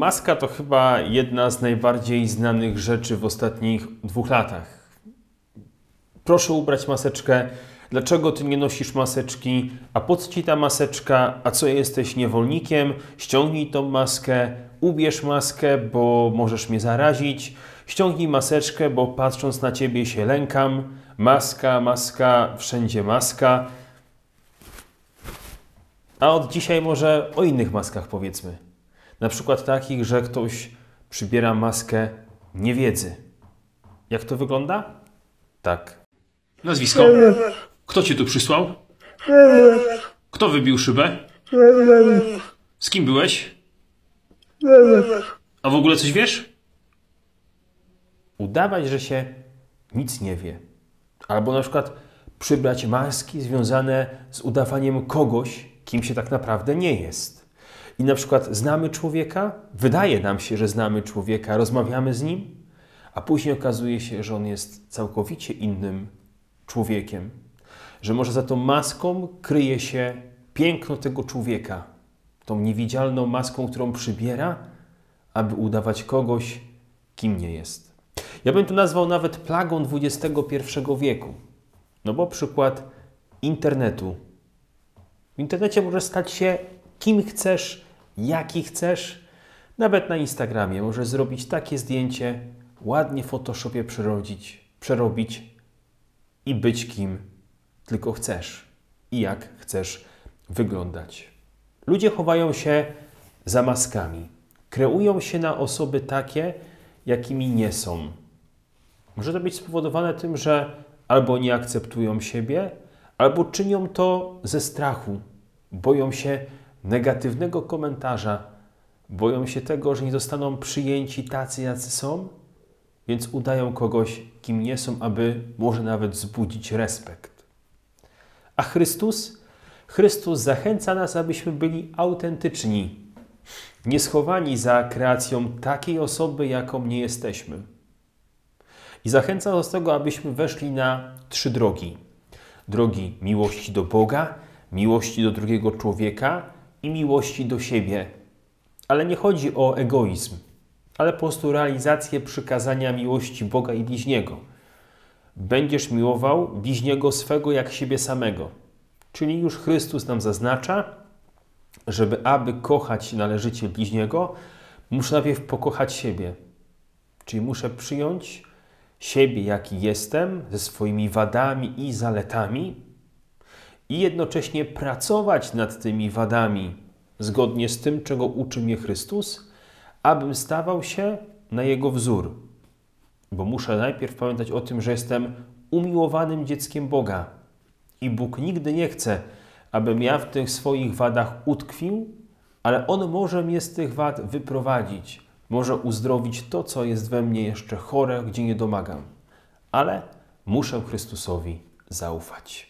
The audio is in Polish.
Maska to chyba jedna z najbardziej znanych rzeczy w ostatnich dwóch latach. Proszę ubrać maseczkę. Dlaczego ty nie nosisz maseczki? A po co ci ta maseczka? A co jesteś niewolnikiem? Ściągnij tą maskę, ubierz maskę, bo możesz mnie zarazić. Ściągnij maseczkę, bo patrząc na ciebie się lękam. Maska, maska, wszędzie maska. A od dzisiaj może o innych maskach powiedzmy. Na przykład takich, że ktoś przybiera maskę niewiedzy. Jak to wygląda? Tak. Nazwisko? Kto cię tu przysłał? Kto wybił szybę? Z kim byłeś? A w ogóle coś wiesz? Udawać, że się nic nie wie. Albo na przykład przybrać maski związane z udawaniem kogoś, kim się tak naprawdę nie jest. I na przykład znamy człowieka, wydaje nam się, że znamy człowieka, rozmawiamy z nim, a później okazuje się, że on jest całkowicie innym człowiekiem. Że może za tą maską kryje się piękno tego człowieka, tą niewidzialną maską, którą przybiera, aby udawać kogoś, kim nie jest. Ja bym to nazwał nawet plagą XXI wieku. No bo przykład internetu. W internecie możesz stać się kim chcesz, jaki chcesz. Nawet na Instagramie możesz zrobić takie zdjęcie, ładnie w Photoshopie przerobić, przerobić i być kim tylko chcesz i jak chcesz wyglądać. Ludzie chowają się za maskami. Kreują się na osoby takie, jakimi nie są. Może to być spowodowane tym, że albo nie akceptują siebie, albo czynią to ze strachu. Boją się negatywnego komentarza, boją się tego, że nie zostaną przyjęci tacy, jacy są, więc udają kogoś, kim nie są, aby może nawet wzbudzić respekt. A Chrystus? Chrystus zachęca nas, abyśmy byli autentyczni, nie schowani za kreacją takiej osoby, jaką nie jesteśmy. I zachęca do tego, abyśmy weszli na trzy drogi. Drogi miłości do Boga, miłości do drugiego człowieka i miłości do siebie. Ale nie chodzi o egoizm, ale po prostu realizację przykazania miłości Boga i bliźniego. Będziesz miłował bliźniego swego jak siebie samego. Czyli już Chrystus nam zaznacza, żeby aby kochać należycie bliźniego, muszę najpierw pokochać siebie. Czyli muszę przyjąć siebie, jaki jestem, ze swoimi wadami i zaletami, i jednocześnie pracować nad tymi wadami, zgodnie z tym, czego uczy mnie Chrystus, abym stawał się na Jego wzór. Bo muszę najpierw pamiętać o tym, że jestem umiłowanym dzieckiem Boga. I Bóg nigdy nie chce, abym ja w tych swoich wadach utkwił, ale On może mnie z tych wad wyprowadzić, może uzdrowić to, co jest we mnie jeszcze chore, gdzie nie domagam. Ale muszę Chrystusowi zaufać.